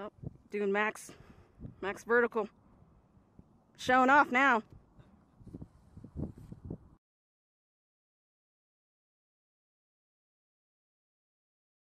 Oh, doing max, max vertical. Showing off now.